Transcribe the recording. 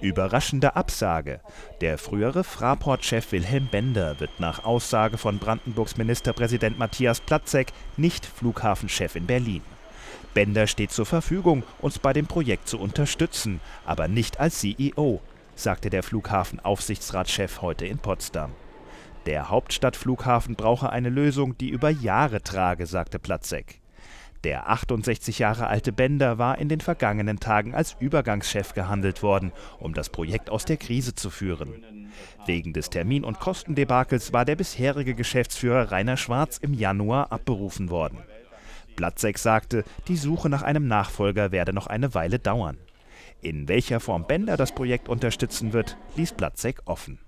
Überraschende Absage. Der frühere Fraport-Chef Wilhelm Bender wird nach Aussage von Brandenburgs Ministerpräsident Matthias Platzek nicht Flughafenchef in Berlin. Bender steht zur Verfügung, uns bei dem Projekt zu unterstützen, aber nicht als CEO, sagte der Flughafenaufsichtsratschef heute in Potsdam. Der Hauptstadtflughafen brauche eine Lösung, die über Jahre trage, sagte Platzek. Der 68 Jahre alte Bender war in den vergangenen Tagen als Übergangschef gehandelt worden, um das Projekt aus der Krise zu führen. Wegen des Termin- und Kostendebakels war der bisherige Geschäftsführer Rainer Schwarz im Januar abberufen worden. Platzek sagte, die Suche nach einem Nachfolger werde noch eine Weile dauern. In welcher Form Bender das Projekt unterstützen wird, ließ Platzek offen.